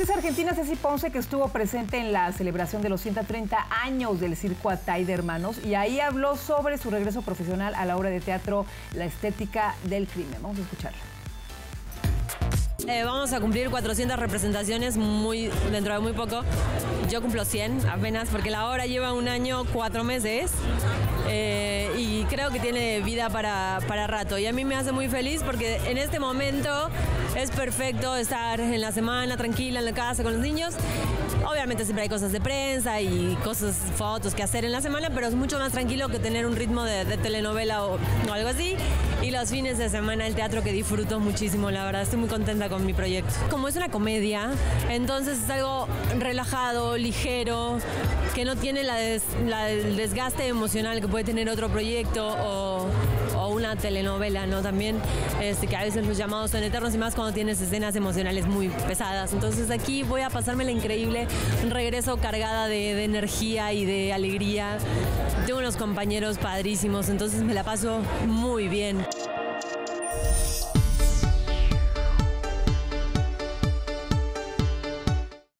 actriz argentina Ceci Ponce, que estuvo presente en la celebración de los 130 años del circo Atay de Hermanos, y ahí habló sobre su regreso profesional a la obra de teatro La estética del crimen. Vamos a escucharla. Eh, vamos a cumplir 400 representaciones muy, dentro de muy poco. Yo cumplo 100 apenas porque la obra lleva un año, cuatro meses eh, y creo que tiene vida para, para rato. Y a mí me hace muy feliz porque en este momento es perfecto estar en la semana tranquila en la casa con los niños. Obviamente siempre hay cosas de prensa y cosas, fotos que hacer en la semana, pero es mucho más tranquilo que tener un ritmo de, telenovela o algo así. Y los fines de semana el teatro que disfruto muchísimo, la verdad, estoy muy contenta con mi proyecto. Como es una comedia, entonces es algo relajado, ligero, que no tiene la el desgaste emocional que puede tener otro proyecto o una telenovela, ¿no? También este, que a veces los llamados son eternos y más cuando tienes escenas emocionales muy pesadas. Entonces aquí voy a pasármela increíble, un regreso cargada de energía y de alegría. Tengo unos compañeros padrísimos, entonces me la paso muy bien.